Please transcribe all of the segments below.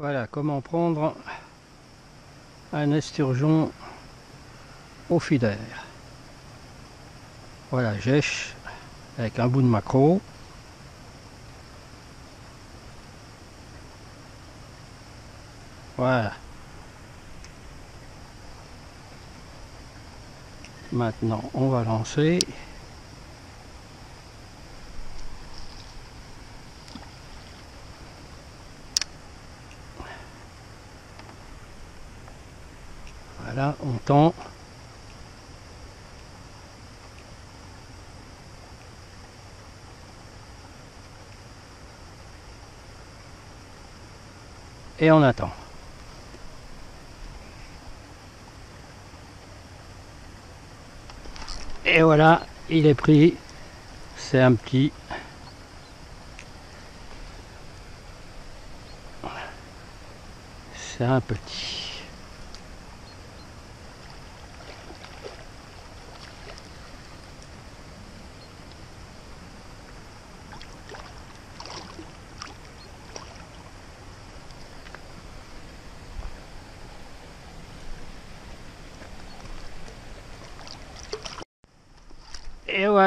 Voilà comment prendre un esturgeon au filaire. Voilà, j'èche avec un bout de macro. Voilà. Maintenant, on va lancer. Voilà, on tend. Et on attend. Et voilà, il est pris. C'est un petit. C'est un petit.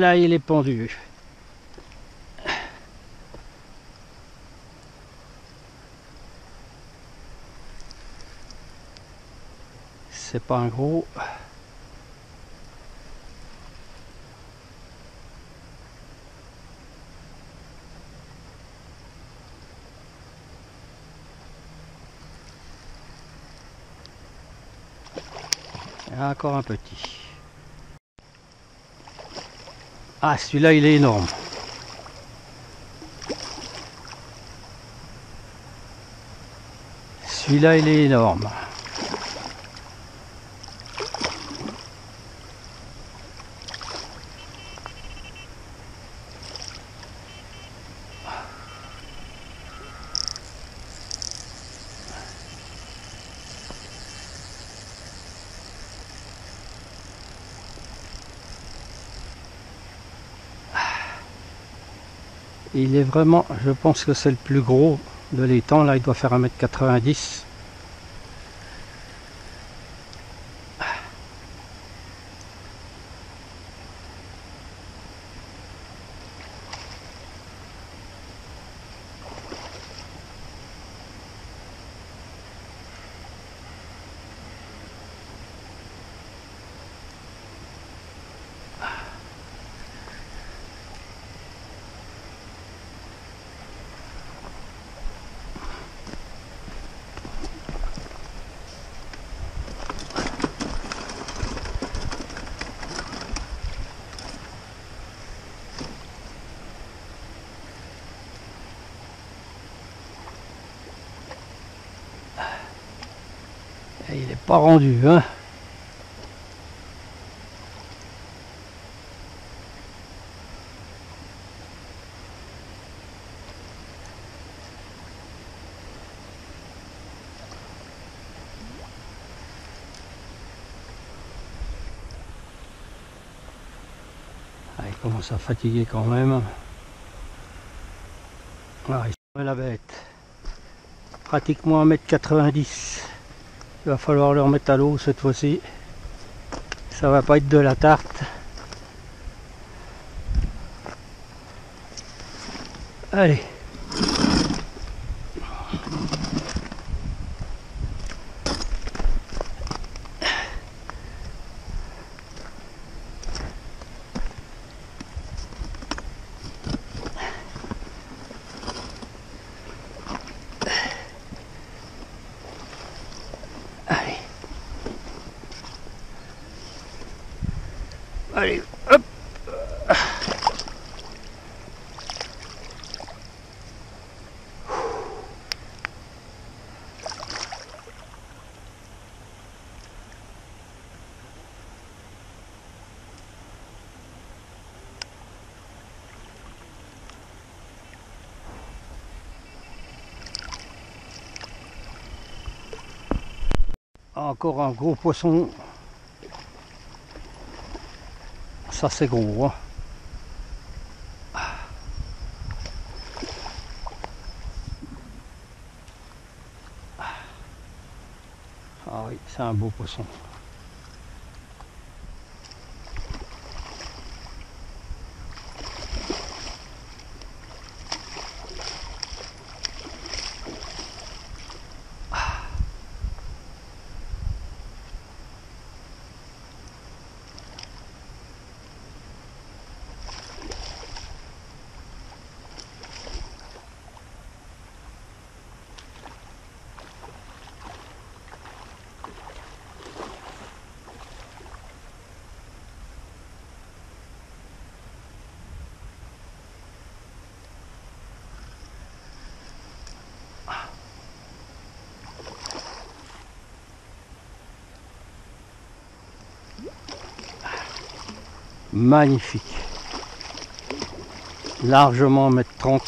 Voilà, il est pendu. C'est pas un gros. Il y a encore un petit. Ah, celui-là, il est énorme. Celui-là, il est énorme. Il est vraiment, je pense que c'est le plus gros de l'étang. Là, il doit faire 1m90. Pas rendu, hein. Ah, il commence à fatiguer quand même. Ah, il la bête. Pratiquement 1m90. Va falloir le remettre à l'eau cette fois-ci. Ça va pas être de la tarte. Allez. Allez, hop. Encore un gros poisson. ça c'est gros. Hein. Ah oui, c'est un beau poisson. Magnifique. Largement 1m30.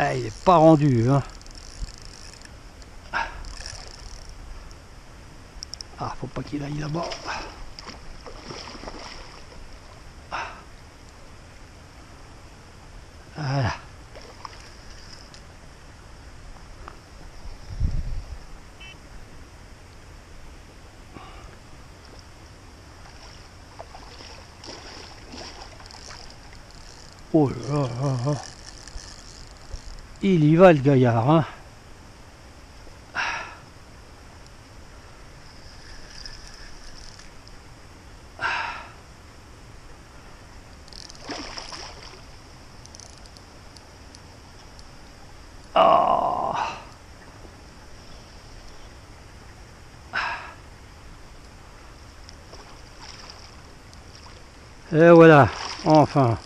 Ah, il est pas rendu. Hein. Ah, faut pas qu'il aille là-bas. Voilà. Oh là là. Il y va le gaillard, hein. Et voilà, enfin.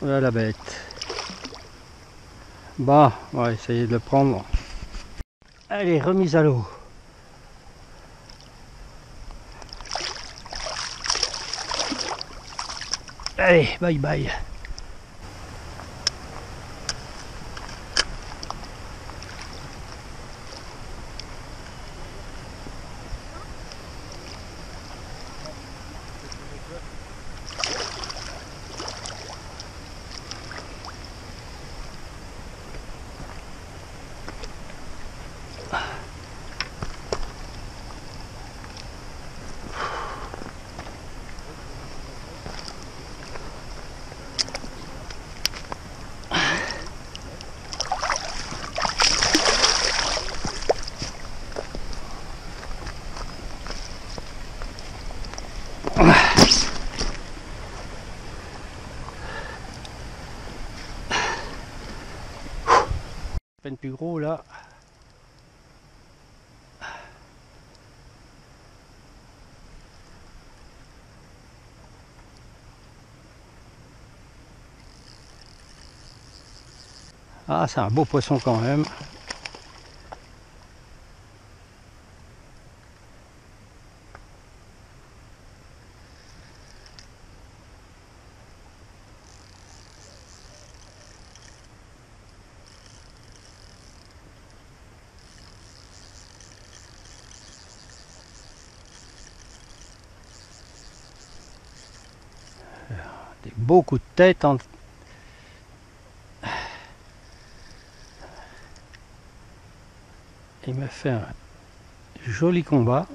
Voilà la bête. Bah, on va essayer de le prendre. Allez, remise à l'eau. Allez, bye bye. Plus gros là. Ah, c'est un beau poisson quand même. Coups de tête en... Il m'a fait un joli combat.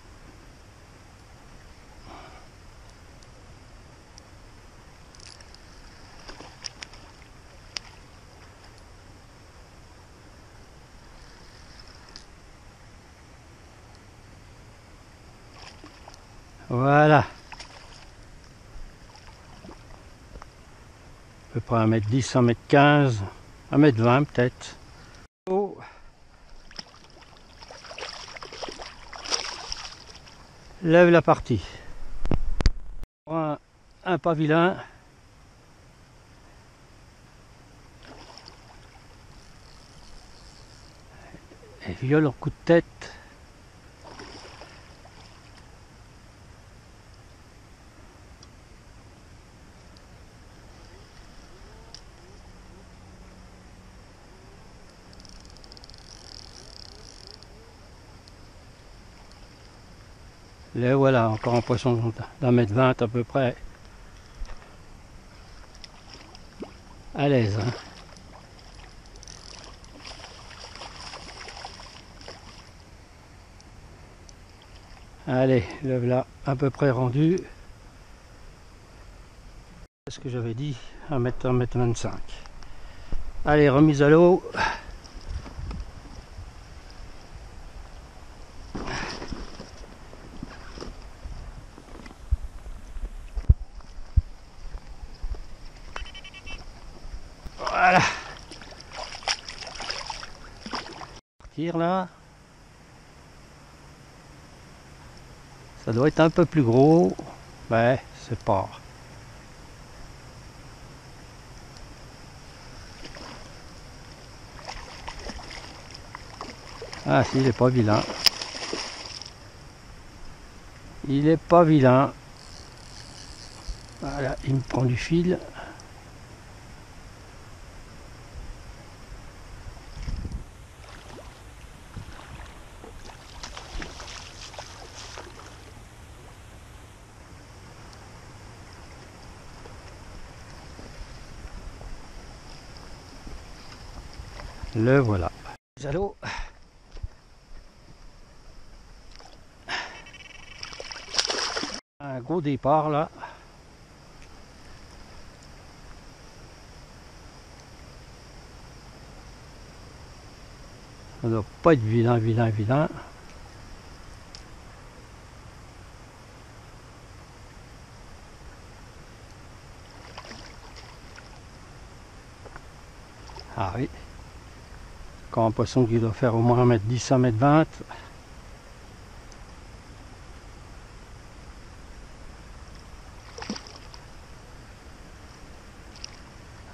Voilà. Peu près 1m10, 1m15, 1m20 peut-être. Oh. Lève la partie. Un, un pavilain. Et viole en coup de tête. Les voilà, encore un poisson d'un mètre vingt à peu près. À l'aise. Hein. Allez, le voilà à peu près rendu. C'est ce que j'avais dit, 1 mètre, 1 mètre 25. Allez, remise à l'eau. Là. Ça doit être un peu plus gros. mais c'est pas. Ah si, il est pas vilain. Il est pas vilain. Voilà, il me prend du fil. Le voilà. Allô Un gros départ là. Pas être vilain, vilain, vilain. Ah oui. Quand un poisson qui doit faire au moins 1m10, 1m20.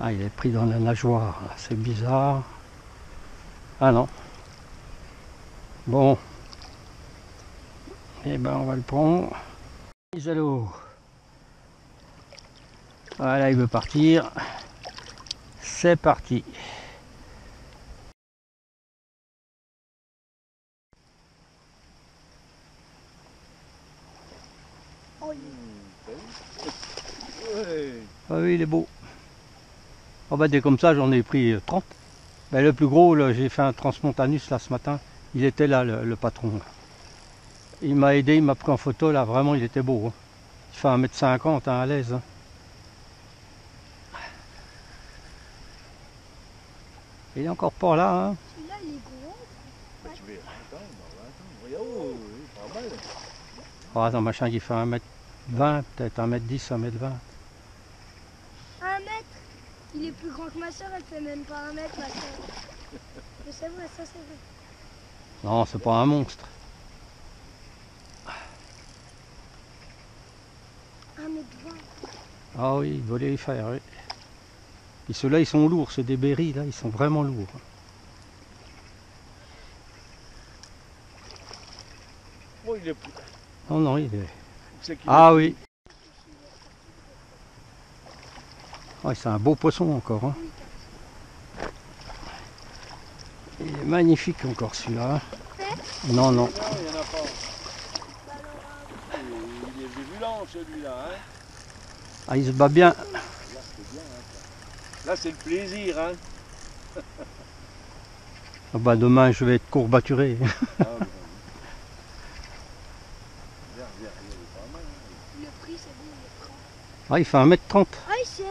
Ah, il est pris dans la nageoire, c'est bizarre. Ah non. Bon. Eh ben, on va le prendre. Isalo. Voilà, il veut partir. C'est parti. Ah oui, il est beau. Oh dès comme ça, j'en ai pris 30. Ben, le plus gros, j'ai fait un transmontanus là ce matin. Il était là, le, patron. Il m'a aidé, il m'a pris en photo là. Vraiment, il était beau. Hein. Il fait 1m50 hein, à l'aise. Hein. Il est encore pas là. Hein. Celui-là, il est gros. Oh, attends, machin qui fait 1m20, peut-être 1m10, 1m20. Il est plus grand que ma soeur, elle fait même pas un mètre, ma soeur. Je sais, vrai, ça c'est vrai. Non, c'est pas un monstre. Un mètre vingt. Ah oui, il doit les faire, oui. Et ceux-là, ils sont lourds, c'est des berries, là, ils sont vraiment lourds. Oh, il est... Non, non, il est... Ah oui. C'est un beau poisson encore. Hein. Il est magnifique encore celui-là. Non, non. Il est violent celui-là. Hein. Ah, il se bat bien. Là, c'est le plaisir. Hein. ah bah, demain, je vais être courbaturé. ah, Le prix, c'est bon, Ah, il fait 1m30. Ah, il sait.